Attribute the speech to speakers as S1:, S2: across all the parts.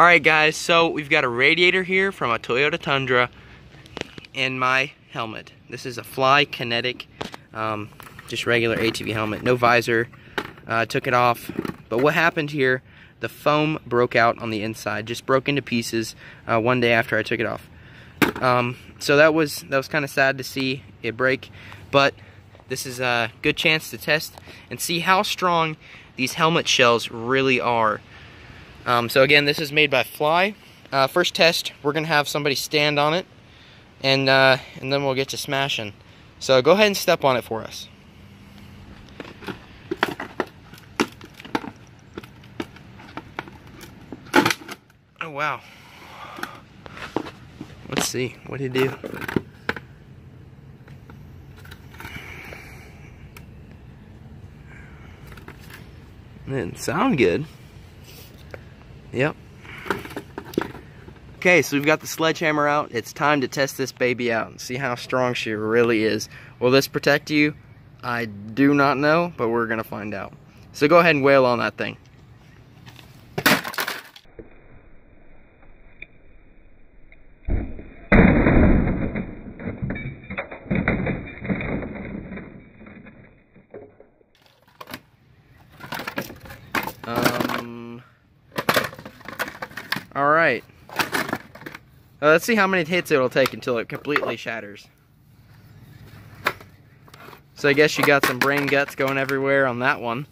S1: Alright guys, so we've got a radiator here from a Toyota Tundra and my helmet. This is a Fly Kinetic, um, just regular ATV helmet, no visor. Uh, took it off, but what happened here, the foam broke out on the inside, just broke into pieces uh, one day after I took it off. Um, so that was that was kind of sad to see it break, but this is a good chance to test and see how strong these helmet shells really are. Um, so again, this is made by Fly. Uh, first test, we're gonna have somebody stand on it, and uh, and then we'll get to smashing. So go ahead and step on it for us. Oh wow. Let's see, what did he do? Didn't sound good. Yep. Okay, so we've got the sledgehammer out. It's time to test this baby out and see how strong she really is. Will this protect you? I do not know, but we're going to find out. So go ahead and wail on that thing. Um, all right. Uh, let's see how many hits it'll take until it completely shatters. So I guess you got some brain guts going everywhere on that one.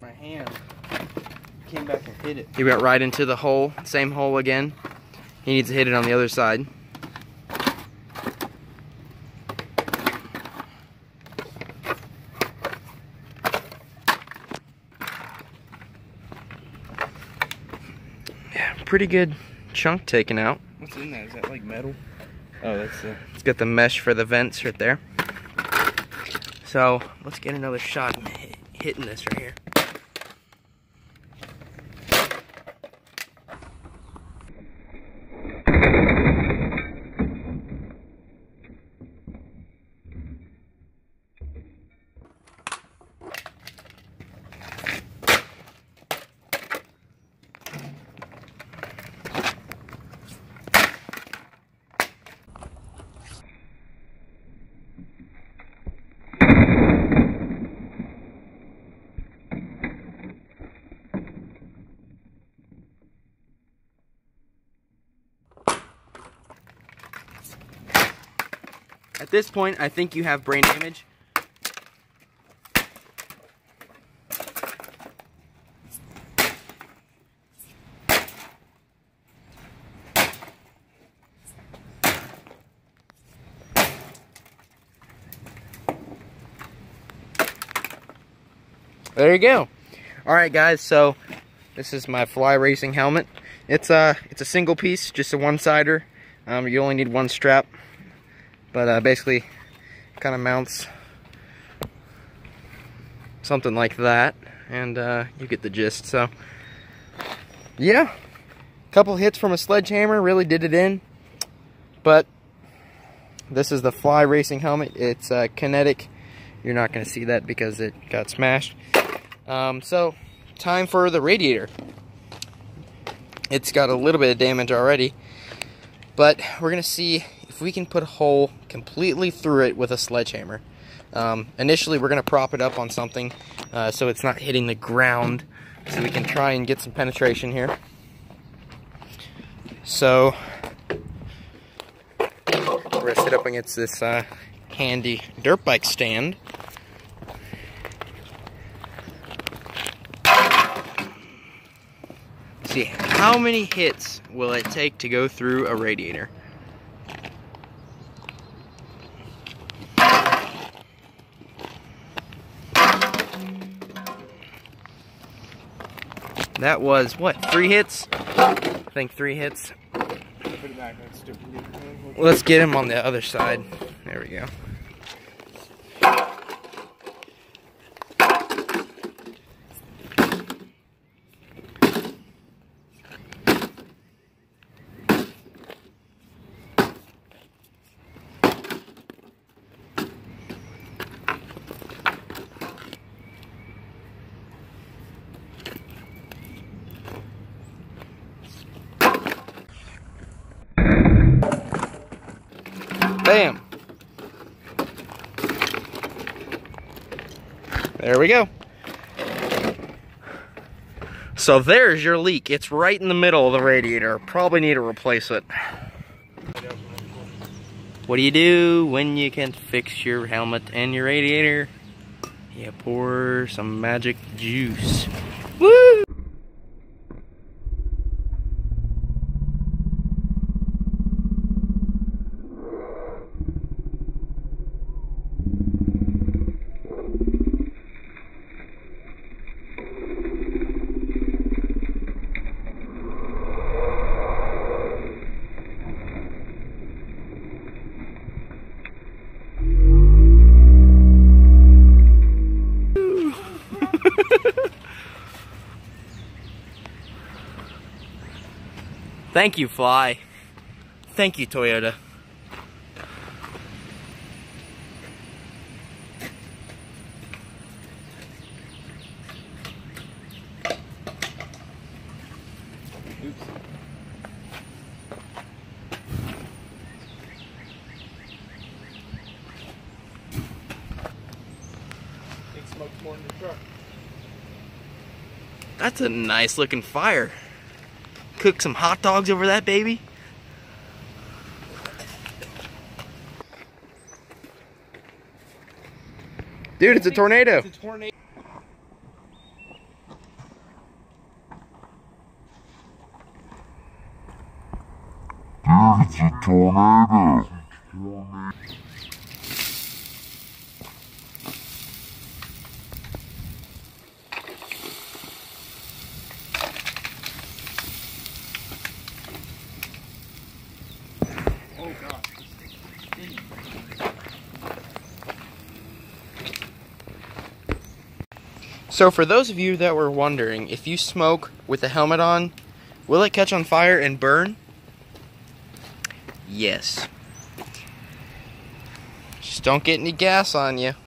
S1: My hand came back and hit it. He went right into the hole, same hole again. He needs to hit it on the other side. Yeah, pretty good chunk taken out.
S2: What's in that? Is that like metal? Oh, that's uh,
S1: It's got the mesh for the vents right there. So let's get another shot hitting this right here. This point, I think you have brain damage. There you go. All right, guys. So this is my fly racing helmet. It's a it's a single piece, just a one-sider. Um, you only need one strap, but uh, basically, kind of mounts something like that, and uh, you get the gist. So, yeah, a couple hits from a sledgehammer really did it in, but this is the Fly Racing helmet. It's uh, kinetic. You're not going to see that because it got smashed. Um, so, time for the radiator. It's got a little bit of damage already, but we're going to see we can put a hole completely through it with a sledgehammer. Um, initially, we're going to prop it up on something uh, so it's not hitting the ground, so we can try and get some penetration here. So, we're going to sit up against this uh, handy dirt bike stand. see how many hits will it take to go through a radiator that was what three hits I think three hits
S2: put it back. Stupid.
S1: let's get him on the other side there we go Bam. There we go. So there's your leak. It's right in the middle of the radiator. Probably need to replace it. What do you do when you can't fix your helmet and your radiator? You pour some magic juice. Woo! Thank you, Fly. Thank you, Toyota.
S2: Oops. Think smoked more in the truck.
S1: That's a nice looking fire. Cook some hot dogs over that baby. Dude, it's a tornado.
S2: It's a tornado.
S3: It's a tornado.
S2: Oh god.
S1: So for those of you that were wondering, if you smoke with a helmet on, will it catch on fire and burn? Yes. Just don't get any gas on you.